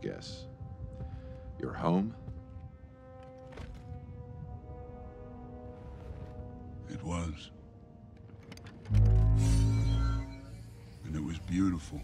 guess. Your home? It was. And it was beautiful.